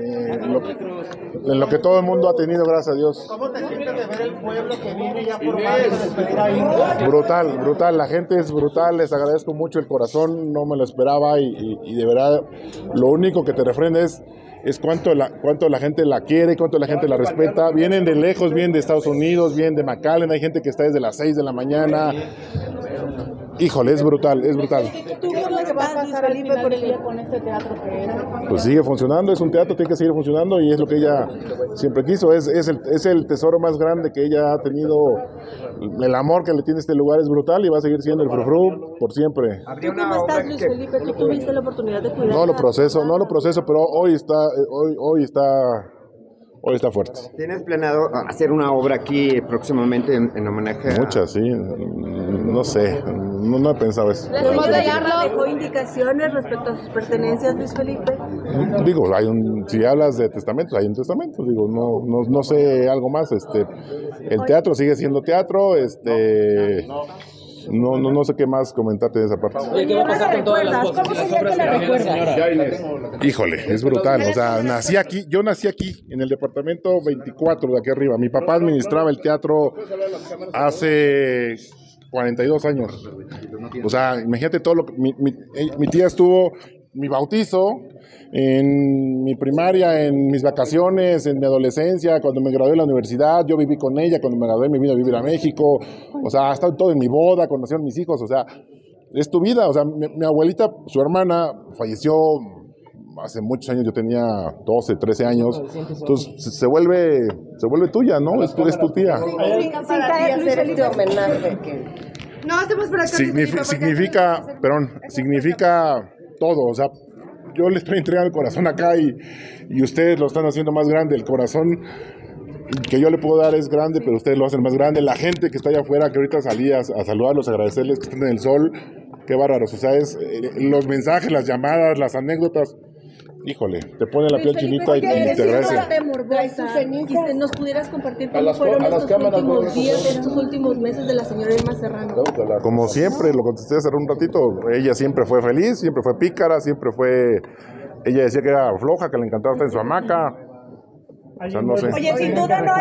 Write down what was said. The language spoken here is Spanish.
eh, en, lo, en lo que todo el mundo ha tenido, gracias a Dios. ¿Cómo te sientes de ver el pueblo que viene ya a Ingrid? Brutal, brutal, la gente es brutal, les agradezco mucho el corazón, no me lo esperaba y, y- y de verdad lo único que te refrenda es, es cuánto, la, cuánto la gente la quiere, cuánto la gente la respeta. Vienen de lejos, vienen de Estados Unidos, vienen de McAllen, hay gente que está desde las 6 de la mañana. Híjole, es brutal, es brutal. ¿Tú qué es lo que va a pasar al final del día con este teatro que es? Pues sigue funcionando, es un teatro, tiene que seguir funcionando y es lo que ella siempre quiso. Es, es, el, es el tesoro más grande que ella ha tenido. El amor que le tiene este lugar es brutal y va a seguir siendo el frufru por siempre. ¿Tú cómo estás, Luis Felipe? ¿Tú tuviste la oportunidad de cuidar? No lo proceso, no lo proceso, pero hoy está, hoy, hoy está, hoy está fuerte. ¿Tienes planeado hacer una obra aquí próximamente en, en homenaje a... Muchas, sí. No sé, no, no he pensado eso. ¿La señora Yarla dejó indicaciones respecto a sus pertenencias, Luis Felipe? Digo, hay un, si hablas de testamentos, hay un testamento. Digo, no, no, no sé algo más. Este, el teatro sigue siendo teatro. Este, no, no, no sé qué más comentarte de esa parte. Oye, ¿qué va a pasar con todas las cosas, las obras que la señora? Híjole, es brutal. O sea, nací aquí, yo nací aquí, en el departamento 24 de aquí arriba. Mi papá administraba el teatro hace 42 años. O sea, imagínate todo lo que. Mi, mi- eh, mi tía estuvo, mi bautizo, en mi primaria, en mis vacaciones, en mi adolescencia, cuando me gradué de la universidad, yo viví con ella, cuando me gradué me vine a vivir a México. O sea, ha estado todo en mi boda, cuando nacieron mis hijos. O sea, es tu vida. O sea, mi, mi abuelita, su hermana, falleció hace muchos años, yo tenía 12, 13 años. Entonces se, vuelve, se vuelve tuya, ¿no? Es, tu- es tu tía. No, hacemos por acá. Signifi- significa, perdón, significa todo, o sea, yo le estoy entregando el corazón acá y, y ustedes lo están haciendo más grande, el corazón que yo le puedo dar es grande, pero ustedes lo hacen más grande, la gente que está allá afuera, que ahorita salí a, a saludarlos, agradecerles que están en el sol, qué bárbaros, o sea, es, eh, los mensajes, las llamadas, las anécdotas, híjole, te pone la piel chinita y, y te agradece. ¿Nos pudieras compartir A cómo las fueron co- a las estos cámaras, últimos días, estos últimos meses de la señora Irma Serrano? Como siempre, lo contesté hace un ratito, ella siempre fue feliz, siempre fue pícara, siempre fue... Ella decía que era floja, que le encantaba estar en su hamaca. O sea, no sé. Oye, sin duda no hay